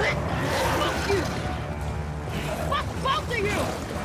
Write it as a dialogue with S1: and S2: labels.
S1: Fuck you! Fuck both of you!